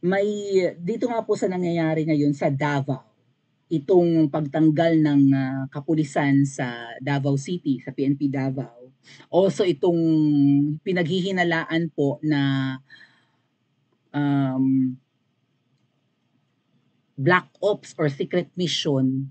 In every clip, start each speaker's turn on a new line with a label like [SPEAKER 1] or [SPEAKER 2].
[SPEAKER 1] may dito nga po sa nangyayari ngayon sa Davao, itong pagtanggal ng uh, kapulisan sa Davao City, sa PNP Davao. Also itong pinaghihinalaan po na um, black ops or secret mission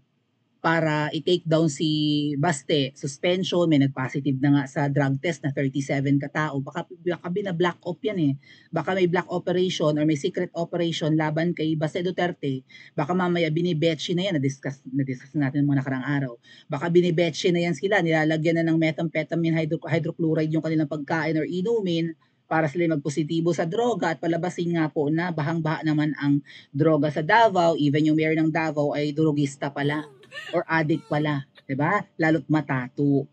[SPEAKER 1] para i-take down si Baste, suspension, may nag-positive na nga sa drug test na 37 katao. Baka, baka bina-black op yan eh. Baka may black operation or may secret operation laban kay Baste Duterte. Baka mamaya binibetchi na yan, na-discuss, na-discuss natin mga nakarang araw. Baka binibetchi na yan sila, nilalagyan na ng methamphetamine hydro, hydrochloride yung kanilang pagkain or inumin para sila magpositibo sa droga at palabasin nga po na bahang-baha naman ang droga sa Davao, even yung mayor ng Davao ay drogista pala or addict pala, 'di ba? Lalo't matatu.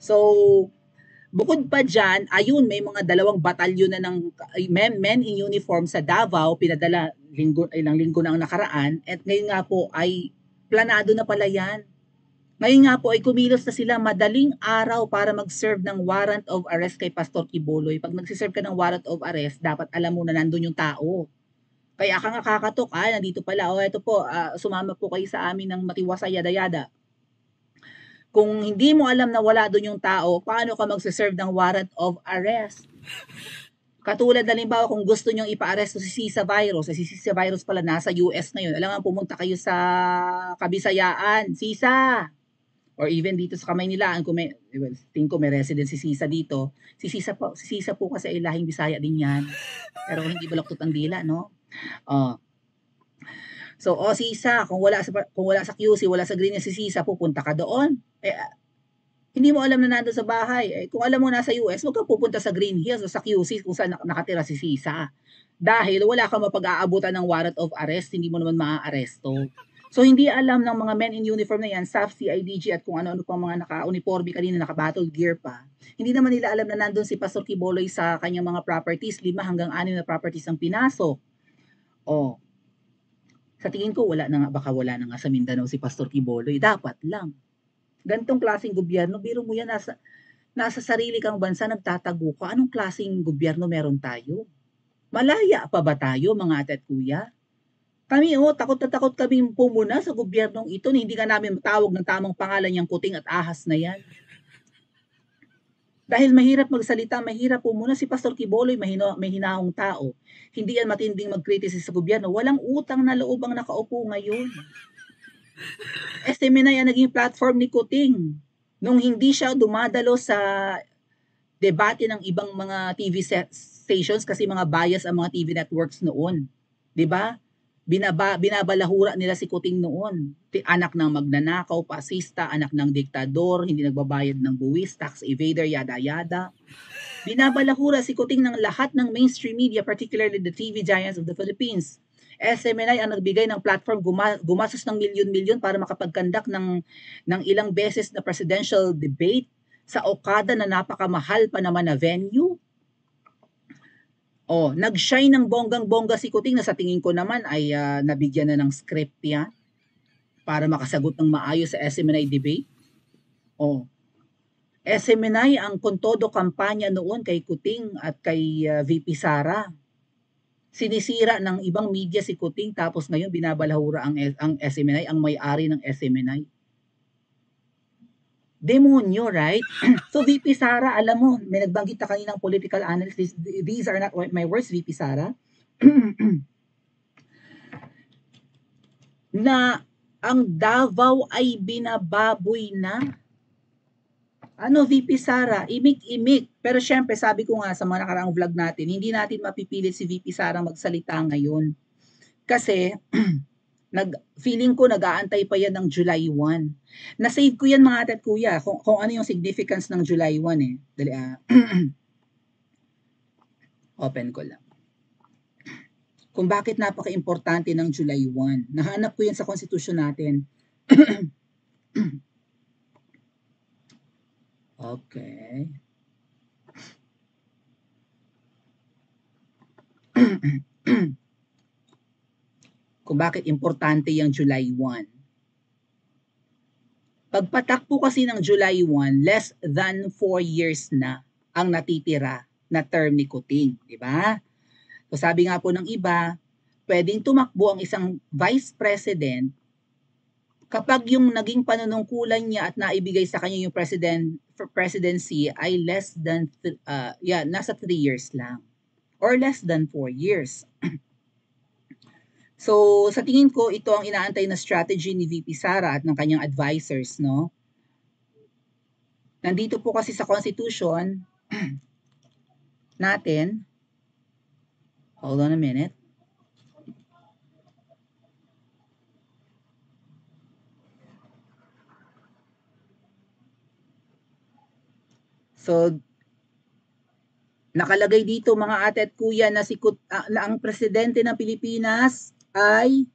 [SPEAKER 1] So, bukod pa diyan, ayun may mga dalawang batalyon na ng men, men in uniform sa Davao pinadala linggo ilang linggo na ang nakaraan at ngayon nga po ay planado na pala 'yan. Ngayon nga po ay kumilos na sila madaling araw para mag-serve ng warrant of arrest kay Pastor Kiboloy. Pag nagsiserve ka ng warrant of arrest, dapat alam mo na nandun yung tao. Kaya ka nga kakatok, ah, nandito pala, o oh, ito po, uh, sumama po kayo sa amin ng matiwasa yada-yada. Kung hindi mo alam na wala doon yung tao, paano ka magsaserve ng warrant of arrest? Katulad na limbawa kung gusto nyong ipa-aresto si Sisa Virus, si Sisa Virus pala nasa US ngayon, alam nga pumunta kayo sa Kabisayaan, Sisa! Or even dito sa kamay nila, kung may, well, tingin ko may resident si Sisa dito, si Sisa po, si Sisa po kasi ay lahing Bisaya din yan. Pero hindi balaktot ang dila, no? Oh. So, o oh, Sisa, kung wala sa kung wala sa QC, wala sa green si Sisa, pupunta ka doon. Eh, hindi mo alam na nandoon sa bahay. Eh, kung alam mo nasa US, huwag ka pupunta sa Green Hills o sa QC kung saan nakatira si Sisa. Dahil wala kang mapag-aabutan ng warrant of arrest, hindi mo naman maaaresto. So hindi alam ng mga men in uniform na yan, SAF, CIDG at kung ano-ano pang mga naka-uniforme kanina, naka-battle gear pa. Hindi naman nila alam na nandun si Pastor Kiboloy sa kanyang mga properties, lima hanggang anim na properties ang pinasok. Oh. Sa tingin ko, wala na nga, baka wala na nga sa Mindanao si Pastor Kiboloy. Dapat lang. Gantong klaseng gobyerno, biro mo yan, nasa, nasa sarili kang bansa, nagtatago ka. Anong klaseng gobyerno meron tayo? Malaya pa ba tayo, mga ate at kuya? Kami, oh, takot na takot kami pumuna sa gobyernong ito. Hindi ka namin matawag ng tamang pangalan yung kuting at ahas na yan. Dahil mahirap magsalita, mahirap po muna si Pastor Kiboloy, mahino, may hinahong tao. Hindi yan matinding mag-criticize sa gobyerno. Walang utang na loob ang nakaupo ngayon. SMNA yan naging platform ni Kuting. Nung hindi siya dumadalo sa debate ng ibang mga TV stations kasi mga bias ang mga TV networks noon. 'Di ba? Binaba, binabalahura nila si Kuting noon. Anak ng magnanakaw, pasista, anak ng diktador, hindi nagbabayad ng buwis, tax evader, yada-yada. Binabalahura si Kuting ng lahat ng mainstream media, particularly the TV giants of the Philippines. SMNI ang nagbigay ng platform gumastos ng milyon-milyon para makapagkandak ng, ng ilang beses na presidential debate sa Okada na napakamahal pa naman na venue Oh, nag-shine ng bonggang-bongga si Kuting na sa tingin ko naman ay uh, nabigyan na ng script yan para makasagot ng maayos sa SMNI debate. Oh. SMNI ang kontodo kampanya noon kay Kuting at kay uh, ah, VP Sara. Sinisira ng ibang media si Kuting tapos ngayon binabalahura ang, ang SMNI, ang may-ari ng SMNI demonyo, right? so VP Sara, alam mo, may nagbanggit na kaninang political analyst, these are not my words, VP Sara, na ang Davao ay binababoy na. Ano, VP Sara, imik-imik. Pero syempre, sabi ko nga sa mga nakaraang vlog natin, hindi natin mapipilit si VP Sara magsalita ngayon. Kasi, nag feeling ko nag-aantay pa yan ng July 1. Na-save ko yan mga ate at kuya kung, kung ano yung significance ng July 1 eh. Dali ah. Open ko lang. Kung bakit napaka-importante ng July 1. Nahanap ko yan sa konstitusyon natin. okay. kung bakit importante yung July 1. Pagpatakpo kasi ng July 1, less than 4 years na ang natitira na term ni Kuting, di ba? So sabi nga po ng iba, pwedeng tumakbo ang isang vice president kapag yung naging panunungkulan niya at naibigay sa kanya yung president presidency ay less than th- uh, yeah, nasa 3 years lang or less than 4 years. so, sa tingin ko, ito ang inaantay na strategy ni VP Sara at ng kanyang advisors, no? Nandito po kasi sa Constitution natin, hold on a minute, So, nakalagay dito mga ate at kuya na, si, uh, na ang presidente ng Pilipinas ay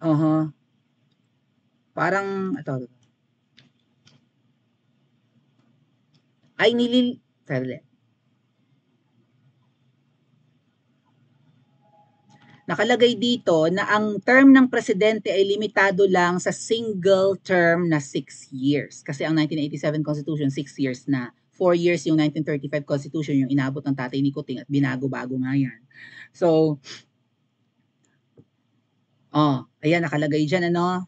[SPEAKER 1] uh-huh, parang ito, ay nilil nakalagay dito na ang term ng presidente ay limitado lang sa single term na 6 years. Kasi ang 1987 Constitution, 6 years na. 4 years yung 1935 Constitution, yung inabot ng tatay ni Kuting at binago-bago nga yan. So, oh, ayan, nakalagay dyan, ano?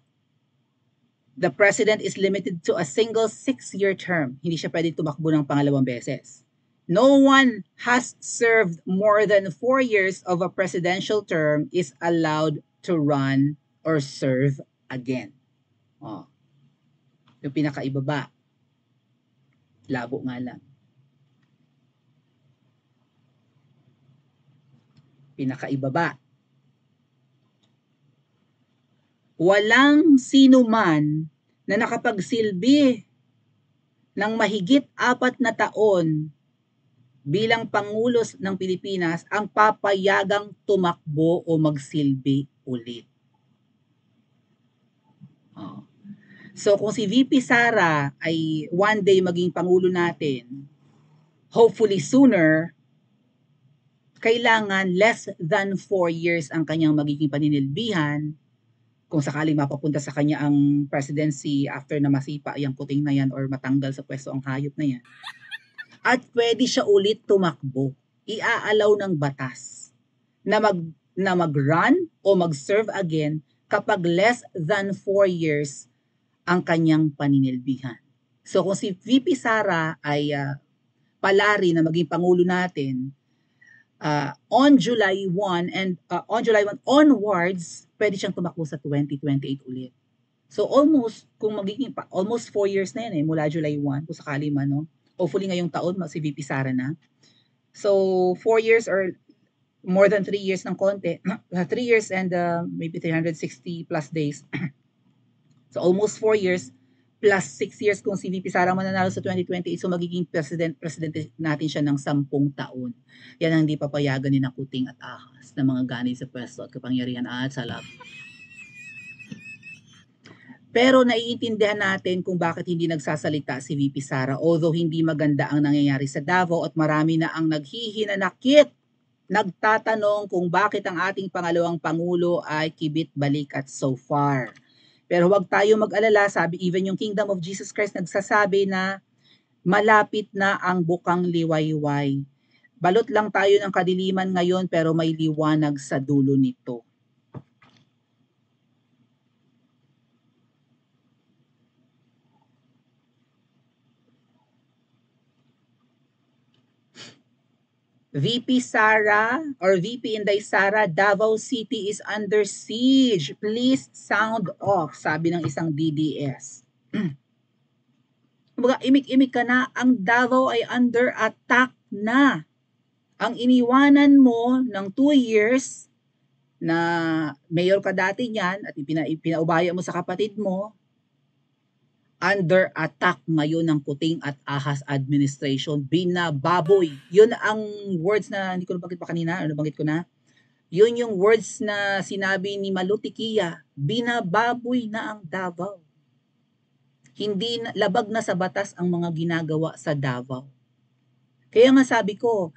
[SPEAKER 1] The president is limited to a single 6-year term. Hindi siya pwede tumakbo ng pangalawang beses. No one has served more than four years of a presidential term is allowed to run or serve again. Oh. Yung pinakaibaba. Labo nga lang. Pinakaibaba. Walang sino man na nakapagsilbi ng mahigit apat na taon bilang Pangulo ng Pilipinas ang papayagang tumakbo o magsilbi ulit. Oh. So kung si VP Sara ay one day maging Pangulo natin, hopefully sooner, kailangan less than 4 years ang kanyang magiging paninilbihan kung sakaling mapapunta sa kanya ang presidency after na masipa yung kuting na yan or matanggal sa pwesto ang hayop na yan at pwede siya ulit tumakbo. Iaalaw ng batas na mag na mag-run o mag-serve again kapag less than 4 years ang kanyang paninilbihan. So kung si VP Sara ay uh, palari na maging pangulo natin uh, on July 1 and uh, on July 1 onwards, pwede siyang tumakbo sa 2028 ulit. So almost kung magiging almost 4 years na yan eh mula July 1 kung sakali man no hopefully ngayong taon si VP Sara na. So, 4 years or more than 3 years ng konti, 3 years and uh, maybe 360 plus days. so, almost 4 years plus 6 years kung si VP Sara mananalo sa 2028. So, magiging president, president natin siya ng 10 taon. Yan ang hindi papayagan ni Nakuting at Ahas ng mga ganay sa pwesto at kapangyarihan at sa lab. Pero naiintindihan natin kung bakit hindi nagsasalita si VP Sara although hindi maganda ang nangyayari sa Davao at marami na ang naghihinanakit nagtatanong kung bakit ang ating pangalawang pangulo ay kibit balik at so far. Pero huwag tayo mag-alala, sabi even yung Kingdom of Jesus Christ nagsasabi na malapit na ang bukang liwayway. Balot lang tayo ng kadiliman ngayon pero may liwanag sa dulo nito. VP Sara or VP Inday Sara, Davao City is under siege. Please sound off, sabi ng isang DDS. Kumbaga, imik-imik ka na, ang Davao ay under attack na. Ang iniwanan mo ng 2 years na mayor ka dati niyan at ipina, ipinaubaya mo sa kapatid mo, under attack ngayon ng puting at ahas administration. Binababoy. Yun ang words na, hindi ko nabanggit pa kanina, ano banggit ko na? Yun yung words na sinabi ni Malutikia. Binababoy na ang Davao. Hindi na, labag na sa batas ang mga ginagawa sa Davao. Kaya nga sabi ko,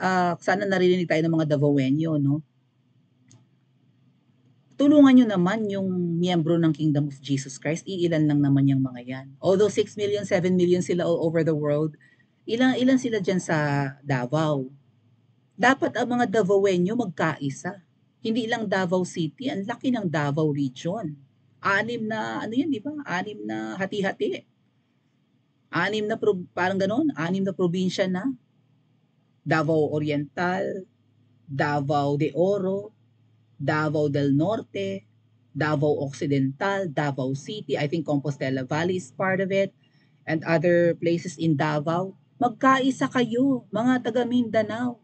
[SPEAKER 1] uh, sana narinig tayo ng mga Davaoenyo, no? Tulungan nyo naman yung miyembro ng Kingdom of Jesus Christ. Iilan lang naman yung mga yan. Although 6 million, 7 million sila all over the world, Ilan ilan sila diyan sa Davao. Dapat ang mga Davaoenyo magkaisa. Hindi lang Davao City, ang laki ng Davao Region. Anim na ano 'yan, 'di ba? Anim na hati-hati. Anim na parang gano'n, anim na probinsya na. Davao Oriental, Davao de Oro, Davao del Norte, Davao Occidental, Davao City, I think Compostela Valley is part of it, and other places in Davao. Magkaisa kayo, mga taga Mindanao.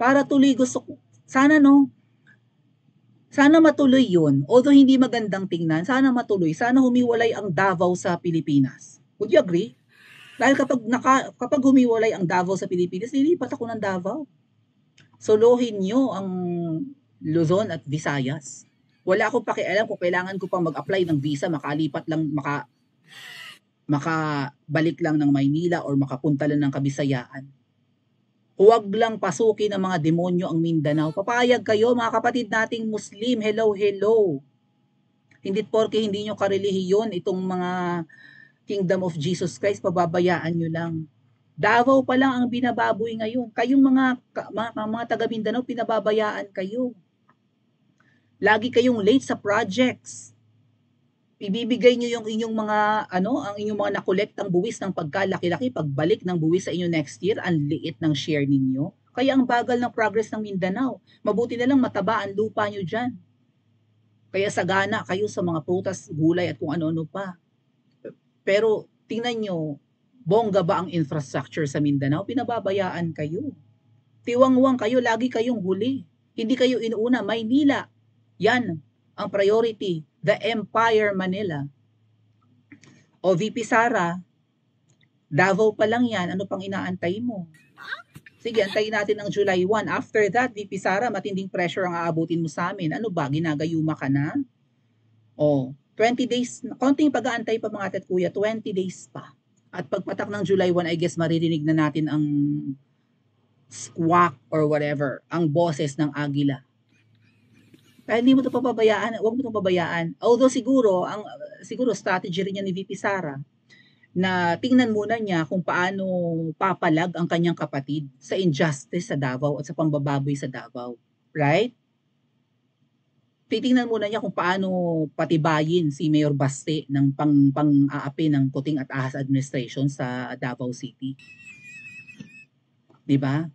[SPEAKER 1] Para tuloy gusto ko, sana no, sana matuloy yun. Although hindi magandang tingnan, sana matuloy. Sana humiwalay ang Davao sa Pilipinas. Would you agree? Dahil kapag, naka, kapag humiwalay ang Davao sa Pilipinas, lilipat ako ng Davao. Solohin nyo ang Luzon at Visayas. Wala akong pakialam kung kailangan ko pang mag-apply ng visa, makalipat lang, maka, makabalik lang ng Maynila or makapunta lang ng Kabisayaan. Huwag lang pasukin ng mga demonyo ang Mindanao. Papayag kayo, mga kapatid nating Muslim. Hello, hello. Hindi porke hindi nyo karelihiyon itong mga Kingdom of Jesus Christ, pababayaan nyo lang. Davao pa lang ang binababoy ngayon. Kayong mga, mga, mga taga Mindanao, pinababayaan kayo. Lagi kayong late sa projects. Ibibigay nyo yung inyong mga, ano, ang inyong mga nakolektang buwis ng pagkalaki-laki, pagbalik ng buwis sa inyo next year, ang liit ng share ninyo. Kaya ang bagal ng progress ng Mindanao. Mabuti na lang mataba ang lupa nyo dyan. Kaya sagana kayo sa mga prutas, gulay at kung ano-ano pa. Pero tingnan nyo, bongga ba ang infrastructure sa Mindanao? Pinababayaan kayo. Tiwangwang kayo, lagi kayong huli. Hindi kayo inuuna. Maynila, yan ang priority. The Empire Manila. O VP Sara, Davao pa lang yan, ano pang inaantay mo? Sige, antayin natin ang July 1. After that, VP Sara, matinding pressure ang aabutin mo sa amin. Ano ba, ginagayuma ka na? O, 20 days, konting pag-aantay pa mga tat kuya, 20 days pa. At pagpatak ng July 1, I guess maririnig na natin ang squawk or whatever, ang boses ng agila. Kaya hindi mo ito papabayaan, huwag mo ito pabayaan. Although siguro, ang siguro strategy rin niya ni VP Sara, na tingnan muna niya kung paano papalag ang kanyang kapatid sa injustice sa Davao at sa pambababoy sa Davao. Right? titingnan muna niya kung paano patibayin si Mayor Baste ng pang pang-aapi ng Puting at Ahas Administration sa Davao City. 'Di ba?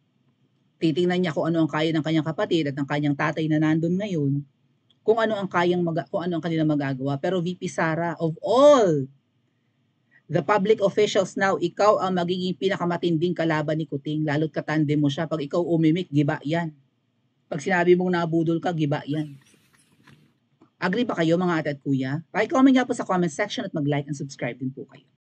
[SPEAKER 1] Titingnan niya kung ano ang kaya ng kanyang kapatid at ng kanyang tatay na nandun ngayon, kung ano ang kayang mag kung ano ang kanilang magagawa. Pero VP Sara of all the public officials now, ikaw ang magiging pinakamatinding kalaban ni Kuting, lalo't katandem mo siya. Pag ikaw umimik, giba yan. Pag sinabi mong nabudol ka, giba yan. Agree ba kayo mga ate at kuya? Pakicomment nga po sa comment section at mag-like and subscribe din po kayo.